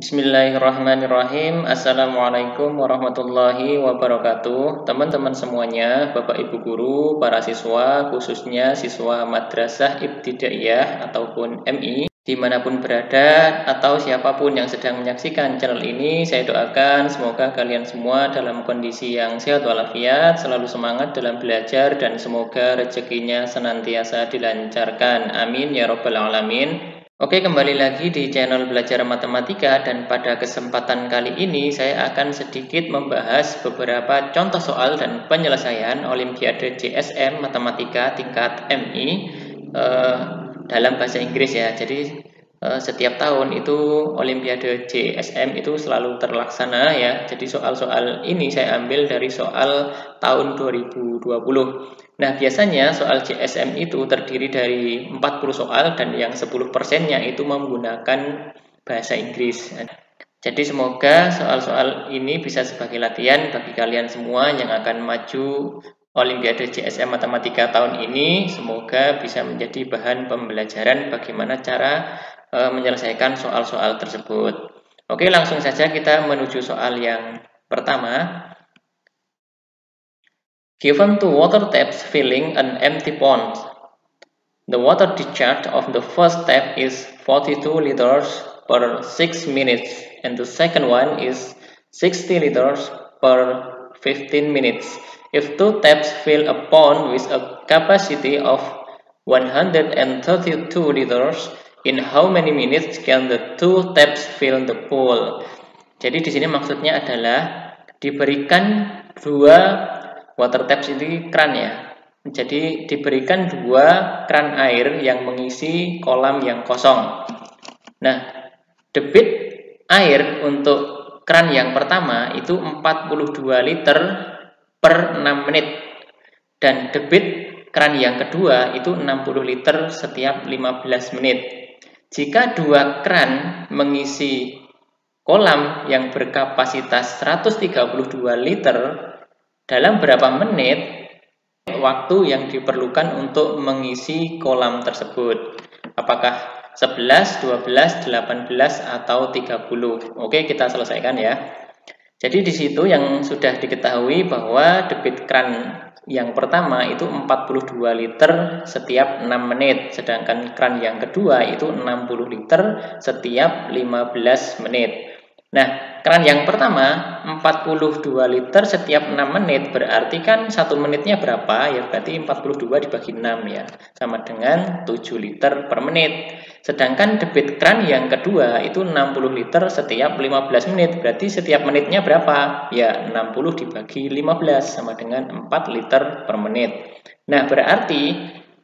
Bismillahirrahmanirrahim. Assalamualaikum warahmatullahi wabarakatuh. Teman-teman semuanya Bapak Ibu Guru, para siswa Khususnya siswa Madrasah Ibtidaiyah Ataupun MI Di mana pun berada Atau siapa pun yang sedang menyaksikan channel ini Saya doakan semoga kalian semua Dalam kondisi yang sehat walafiat Selalu semangat dalam belajar Dan semoga rezekinya senantiasa dilancarkan. Amin ya robbal alamin Oke, kembali lagi di channel Belajar Matematika dan pada kesempatan kali ini saya akan sedikit membahas beberapa contoh soal dan penyelesaian Olimpiade JSM Matematika tingkat MI eh, dalam bahasa Inggris ya. Jadi eh, setiap tahun itu Olimpiade JSM itu selalu terlaksana ya. Jadi soal-soal ini saya ambil dari soal tahun 2020. Nah, biasanya soal CSM itu terdiri dari 40 soal dan yang 10 persennya itu menggunakan bahasa Inggris. Jadi semoga soal-soal ini bisa sebagai latihan bagi kalian semua yang akan maju Olimpiade CSM Matematika tahun ini. Semoga bisa menjadi bahan pembelajaran bagaimana cara e, menyelesaikan soal-soal tersebut. Oke, langsung saja kita menuju soal yang pertama. Given two water taps filling an empty pond, the water discharge of the first tap is 42 liters per 6 minutes and the second one is 60 liters per 15 minutes. If two taps fill a pond with a capacity of 132 liters, in how many minutes can the two taps fill the pool? Jadi di sini maksudnya adalah diberikan dua water taps ini kran ya. Jadi diberikan dua kran air yang mengisi kolam yang kosong. Nah, debit air untuk kran yang pertama itu 42 liter per 6 menit. Dan debit kran yang kedua itu 60 liter setiap 15 menit. Jika dua kran mengisi kolam yang berkapasitas 132 liter dalam berapa menit waktu yang diperlukan untuk mengisi kolam tersebut? Apakah 11, 12, 18, atau 30? Oke, kita selesaikan ya. Jadi di situ yang sudah diketahui bahwa debit kran yang pertama itu 42 liter setiap 6 menit, sedangkan kran yang kedua itu 60 liter setiap 15 menit. Nah, keran yang pertama 42 liter setiap 6 menit berarti kan satu menitnya berapa? Ya berarti 42 dibagi 6 ya. Sama dengan 7 liter per menit. Sedangkan debit keran yang kedua itu 60 liter setiap 15 menit. Berarti setiap menitnya berapa? Ya 60 dibagi 15 sama dengan 4 liter per menit. Nah, berarti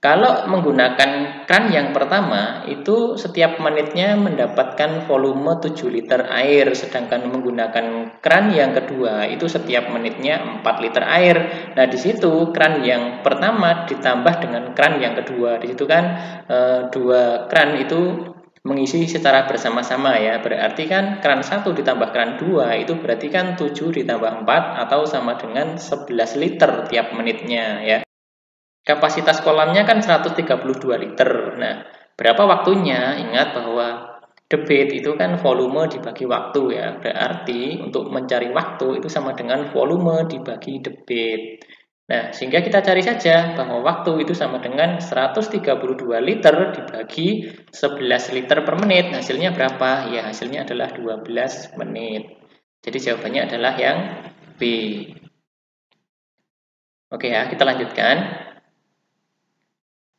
kalau menggunakan kran yang pertama, itu setiap menitnya mendapatkan volume 7 liter air, sedangkan menggunakan kran yang kedua, itu setiap menitnya 4 liter air. Nah, di situ kran yang pertama ditambah dengan kran yang kedua. Di situ kan e, dua kran itu mengisi secara bersama-sama ya. Berarti kan kran 1 ditambah kran 2 itu berarti kan 7 ditambah 4 atau sama dengan 11 liter tiap menitnya ya. Kapasitas kolamnya kan 132 liter. Nah, berapa waktunya? Ingat bahwa debit itu kan volume dibagi waktu ya. Berarti untuk mencari waktu itu sama dengan volume dibagi debit. Nah, sehingga kita cari saja bahwa waktu itu sama dengan 132 liter dibagi 11 liter per menit. Hasilnya berapa? Ya, hasilnya adalah 12 menit. Jadi jawabannya adalah yang B. Oke ya, kita lanjutkan.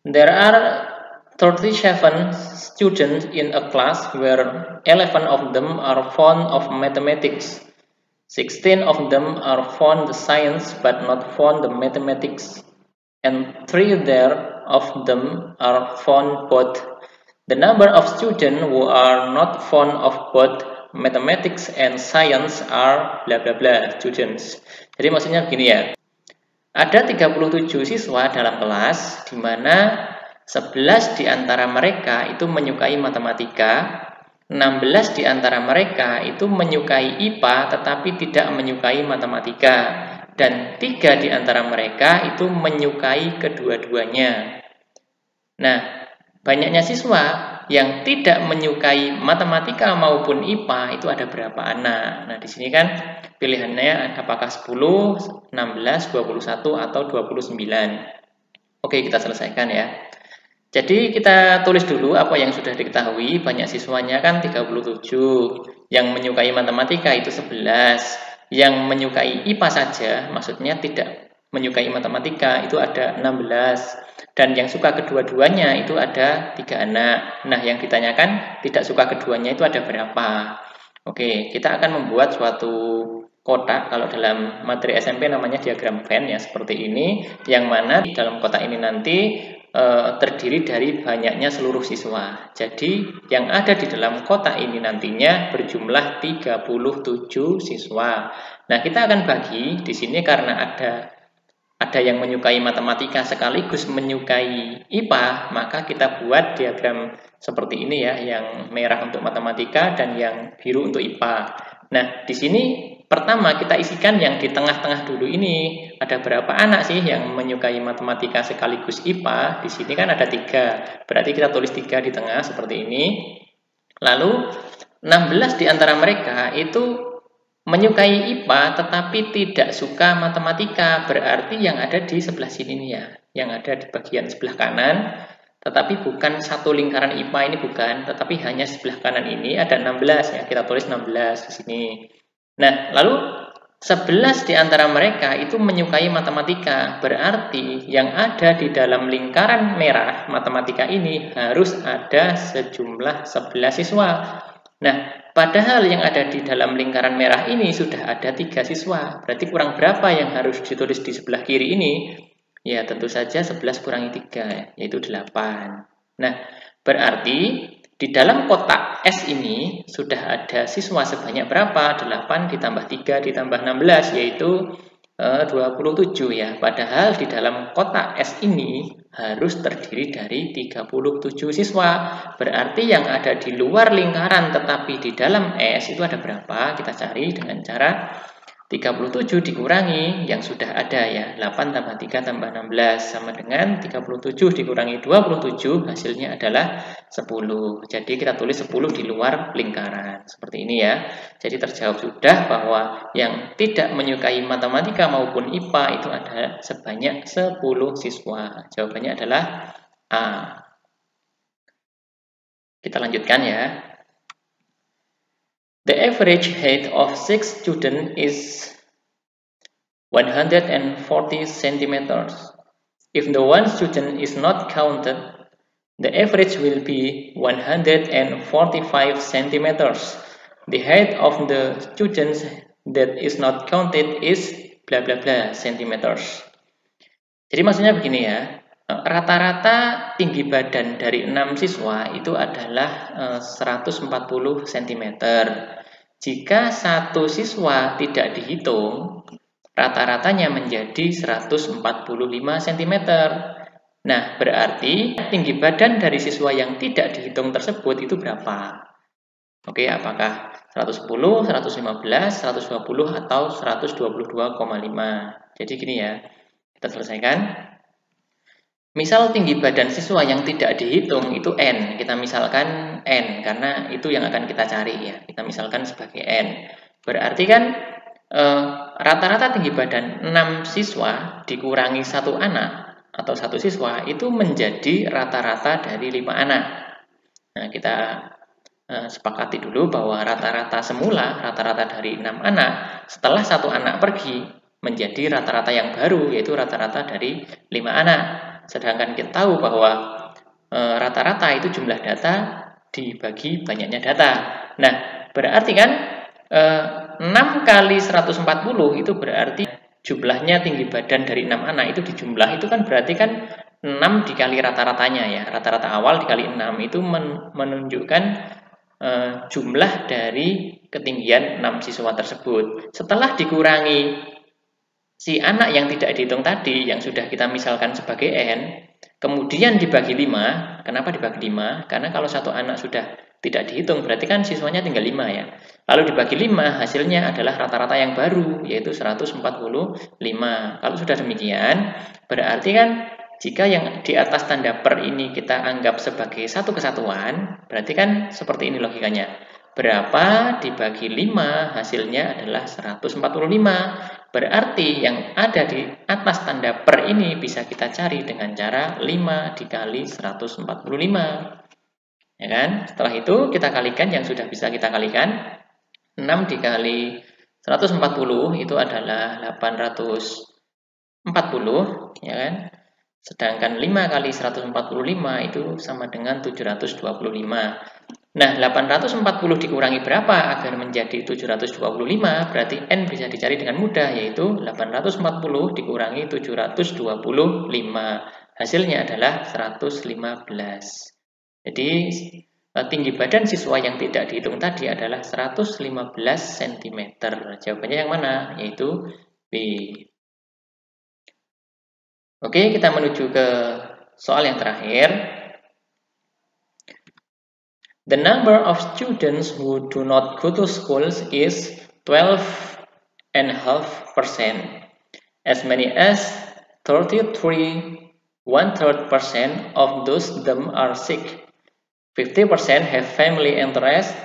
There are 37 students in a class where 11 of them are fond of mathematics. 16 of them are fond the science but not fond the mathematics. And 3 there of them are fond both. The number of students who are not fond of both mathematics and science are bla bla bla students. Jadi maksudnya begini ya. Ada 37 siswa dalam kelas di mana 11 di antara mereka itu menyukai matematika, 16 di antara mereka itu menyukai IPA tetapi tidak menyukai matematika, dan tiga di antara mereka itu menyukai kedua-duanya. Nah, banyaknya siswa yang tidak menyukai matematika maupun IPA itu ada berapa anak? Nah, di sini kan pilihannya apakah 10, 16, 21 atau 29. Oke, kita selesaikan ya. Jadi kita tulis dulu apa yang sudah diketahui, banyak siswanya kan 37, yang menyukai matematika itu 11, yang menyukai IPA saja, maksudnya tidak menyukai matematika itu ada 16 dan yang suka kedua-duanya itu ada tiga anak. Nah, yang ditanyakan tidak suka keduanya itu ada berapa? Oke, kita akan membuat suatu kotak kalau dalam materi SMP namanya diagram Venn ya seperti ini yang mana di dalam kotak ini nanti e, terdiri dari banyaknya seluruh siswa. Jadi yang ada di dalam kotak ini nantinya berjumlah 37 siswa. Nah, kita akan bagi di sini karena ada ada yang menyukai matematika sekaligus menyukai IPA, maka kita buat diagram seperti ini ya, yang merah untuk matematika dan yang biru untuk IPA. Nah, di sini pertama kita isikan yang di tengah-tengah dulu ini. Ada berapa anak sih yang menyukai matematika sekaligus IPA? Di sini kan ada tiga, berarti kita tulis tiga di tengah seperti ini. Lalu 16 di antara mereka itu menyukai IPA tetapi tidak suka matematika berarti yang ada di sebelah sini nih ya yang ada di bagian sebelah kanan. Tetapi bukan satu lingkaran IPA ini bukan tetapi hanya sebelah kanan ini ada 16 ya kita tulis 16 di sini. Nah lalu 11 di antara mereka itu menyukai matematika berarti yang ada di dalam lingkaran merah matematika ini harus ada sejumlah 11 siswa. Nah, padahal yang ada di dalam lingkaran merah ini sudah ada tiga siswa. Berarti kurang berapa yang harus ditulis di sebelah kiri ini? Ya, tentu saja 11 kurangi 3, yaitu 8. Nah, berarti di dalam kotak S ini sudah ada siswa sebanyak berapa? 8 ditambah 3 ditambah 16, yaitu 27 eh, ya. Padahal di dalam kotak S ini harus terdiri dari 37 siswa. Berarti yang ada di luar lingkaran tetapi di dalam S itu ada berapa? Kita cari dengan cara 37 dikurangi yang sudah ada ya. 8 tambah 3 tambah 16 sama dengan 37 dikurangi 27 hasilnya adalah 10 jadi kita tulis 10 di luar lingkaran. Seperti ini ya. Jadi terjawab sudah bahwa yang tidak menyukai matematika maupun IPA itu ada sebanyak 10 siswa. Jawabannya adalah A. Kita lanjutkan ya The average height of six students is 140 centimeters. If the one student is not counted, the average will be 145 centimeters. The height of the students that is not counted is bla bla bla centimeters. Jadi maksudnya begini ya, eh, rata-rata tinggi badan dari 6 siswa itu adalah 140 cm. Jika satu siswa tidak dihitung, rata-ratanya menjadi 145 cm. Nah, berarti tinggi badan dari siswa yang tidak dihitung tersebut itu berapa? Oke, apakah 110, 115, 120, atau 122,5? Jadi gini ya, kita selesaikan. Misal tinggi badan siswa yang tidak dihitung itu N. Kita misalkan N, karena itu yang akan kita cari ya. Kita misalkan sebagai N. Berarti kan eh, rata-rata e, tinggi badan 6 siswa dikurangi satu anak atau satu siswa itu menjadi rata-rata dari lima anak. Nah, kita e, sepakati dulu bahwa rata-rata semula, rata-rata dari enam anak, setelah satu anak pergi menjadi rata-rata yang baru, yaitu rata-rata dari lima anak. Sedangkan kita tahu bahwa e, rata-rata e, itu jumlah data dibagi banyaknya data. Nah, berarti kan e, 6 kali 140 itu berarti jumlahnya tinggi badan dari 6 anak itu dijumlah itu kan berarti kan 6 dikali rata-ratanya ya. Rata-rata awal dikali 6 itu men menunjukkan e, jumlah dari ketinggian 6 siswa tersebut. Setelah dikurangi si anak yang tidak dihitung tadi yang sudah kita misalkan sebagai n kemudian dibagi 5 kenapa dibagi 5 karena kalau satu anak sudah tidak dihitung berarti kan siswanya tinggal 5 ya. Lalu dibagi 5 hasilnya adalah rata-rata yang baru yaitu 145 kalau sudah demikian berarti kan jika yang di atas tanda per ini kita anggap sebagai satu kesatuan, berarti kan seperti ini logikanya. Berapa dibagi 5 hasilnya adalah 145. Berarti yang ada di atas tanda per ini bisa kita cari dengan cara 5 dikali 145. Ya kan? Setelah itu kita kalikan yang sudah bisa kita kalikan. 6 dikali 140 itu adalah 840 ya kan? Sedangkan 5 kali 145 itu sama dengan 725. Nah, 840 dikurangi berapa agar menjadi 725? Berarti N bisa dicari dengan mudah, yaitu 840 dikurangi 725. Hasilnya adalah 115. Jadi, eh, tinggi badan siswa yang tidak dihitung tadi adalah 115 cm. Jawabannya yang mana? Yaitu B. Oke, kita menuju ke soal yang terakhir. The number of students who do not go to schools is 12 and a half percent. As many as 33 one third percent of those them are sick. 50% have family interest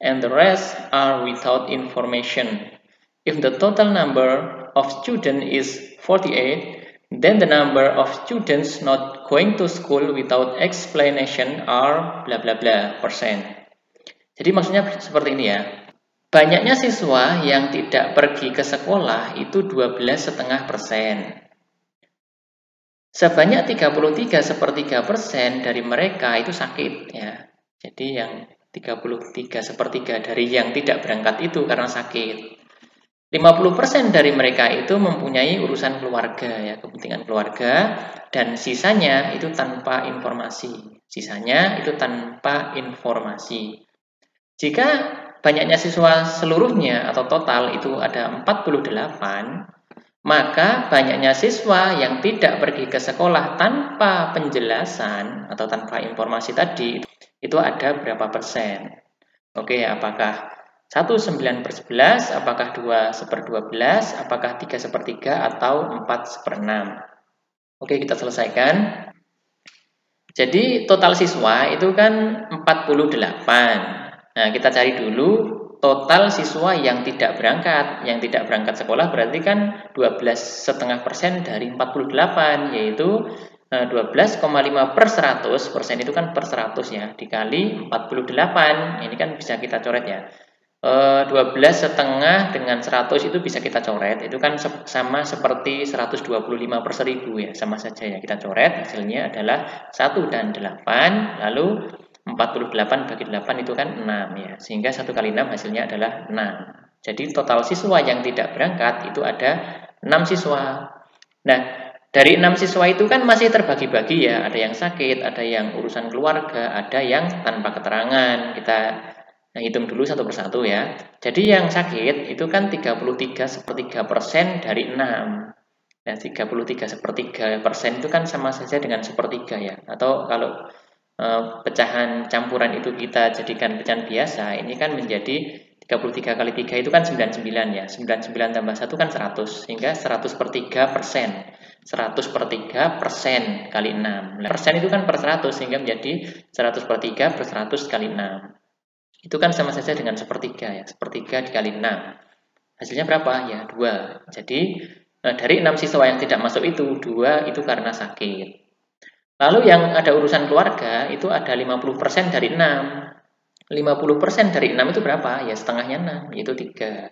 and the rest are without information. If the total number of students is 48, Then the number of students not going to school without explanation are bla bla bla persen. Jadi maksudnya seperti ini ya. Banyaknya siswa yang tidak pergi ke sekolah itu 12,5 persen. Sebanyak 33 sepertiga persen dari mereka itu sakit ya. Jadi yang 33 sepertiga dari yang tidak berangkat itu karena sakit. 50% dari mereka itu mempunyai urusan keluarga ya, kepentingan keluarga dan sisanya itu tanpa informasi. Sisanya itu tanpa informasi. Jika banyaknya siswa seluruhnya atau total itu ada 48, maka banyaknya siswa yang tidak pergi ke sekolah tanpa penjelasan atau tanpa informasi tadi itu ada berapa persen? Oke, apakah 1 9 per 11, apakah 2 seper 12, apakah 3 seper 3, atau 4 seper 6. Oke, kita selesaikan. Jadi total siswa itu kan 48. Nah, kita cari dulu total siswa yang tidak berangkat. Yang tidak berangkat sekolah berarti kan 12,5 persen dari 48, yaitu 12,5 eh, per 100 persen itu kan per 100 ya dikali 48 ini kan bisa kita coret ya 12 eh, setengah dengan 100 itu bisa kita coret. Itu kan sama seperti 125 per 1000 ya sama saja ya. Kita coret hasilnya adalah 1 dan 8 lalu 48 bagi 8 itu kan 6 ya. Sehingga 1 kali 6 hasilnya adalah 6 jadi total siswa yang tidak berangkat itu ada 6 siswa. Nah dari 6 siswa itu kan masih terbagi-bagi ya. Ada yang sakit ada yang urusan keluarga ada yang tanpa keterangan. Kita Nah, hitung dulu satu persatu ya. Jadi yang sakit itu kan 33 sepertiga persen dari 6. Nah, 33 sepertiga persen itu kan sama saja dengan sepertiga ya. Atau kalau e, pecahan campuran itu kita jadikan pecahan biasa, ini kan menjadi 33 kali 3 itu kan 99 ya. 99 tambah 1 kan 100. Sehingga 100 per 3 persen. 100 per 3 persen kali 6. Nah, persen itu kan per 100 sehingga menjadi 100 per 3 per 100 kali 6. Itu kan sama saja dengan sepertiga ya. Sepertiga dikali 6. Hasilnya berapa? Ya, 2. Jadi, eh, dari 6 siswa yang tidak masuk itu, 2 itu karena sakit. Lalu yang ada urusan keluarga, itu ada 50% dari 6. 50% dari 6 itu berapa? Ya, setengahnya 6, yaitu 3.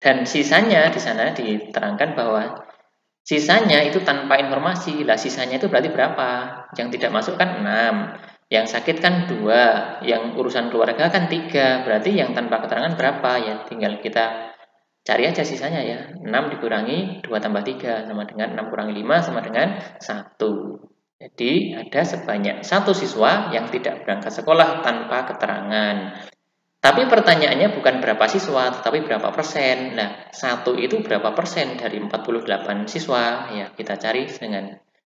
Dan sisanya di sana diterangkan bahwa sisanya itu tanpa informasi. Lah, sisanya itu berarti berapa? Yang tidak masuk kan 6. Yang sakit kan dua, yang urusan keluarga kan tiga. Berarti yang tanpa keterangan berapa ya? Tinggal kita cari aja sisanya ya. 6 dikurangi 2 tambah 3 sama dengan 6 kurangi 5 sama dengan 1. Jadi ada sebanyak satu siswa yang tidak berangkat sekolah tanpa keterangan. Tapi pertanyaannya bukan berapa siswa, tetapi berapa persen. Nah, satu itu berapa persen dari 48 siswa? Ya, kita cari dengan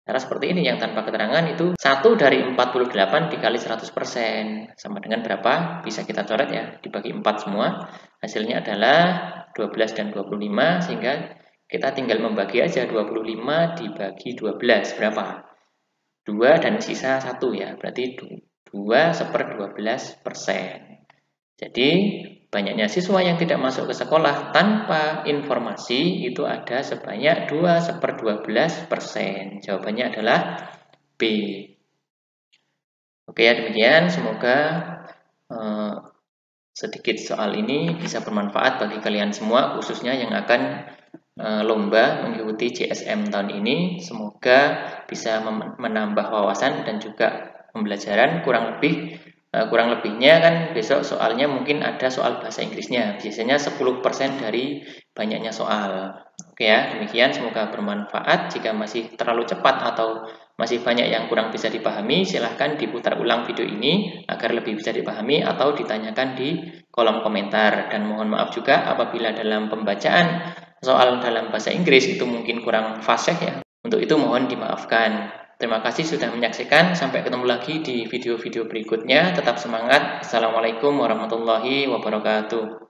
Cara seperti ini yang tanpa keterangan itu 1 dari 48 dikali 100% sama dengan berapa? Bisa kita coret ya, dibagi 4 semua. Hasilnya adalah 12 dan 25 sehingga kita tinggal membagi aja 25 dibagi 12 berapa? 2 dan sisa 1 ya. Berarti 2 seper 12 persen. Jadi banyaknya siswa yang tidak masuk ke sekolah tanpa informasi itu ada sebanyak 2 seper 12 persen. Jawabannya adalah B. Oke ya demikian. Semoga eh, sedikit soal ini bisa bermanfaat bagi kalian semua khususnya yang akan eh, lomba mengikuti CSM tahun ini. Semoga bisa menambah wawasan dan juga pembelajaran kurang lebih kurang lebihnya kan besok soalnya mungkin ada soal bahasa Inggrisnya. Biasanya 10% dari banyaknya soal. Oke ya demikian. Semoga bermanfaat. Jika masih terlalu cepat atau masih banyak yang kurang bisa dipahami silahkan diputar ulang video ini agar lebih bisa dipahami atau ditanyakan di kolom komentar. Dan mohon maaf juga apabila dalam pembacaan soal dalam bahasa Inggris itu mungkin kurang fasih ya. Untuk itu mohon dimaafkan Terima kasih sudah menyaksikan. Sampai ketemu lagi di video-video berikutnya. Tetap semangat. Assalamualaikum warahmatullahi wabarakatuh.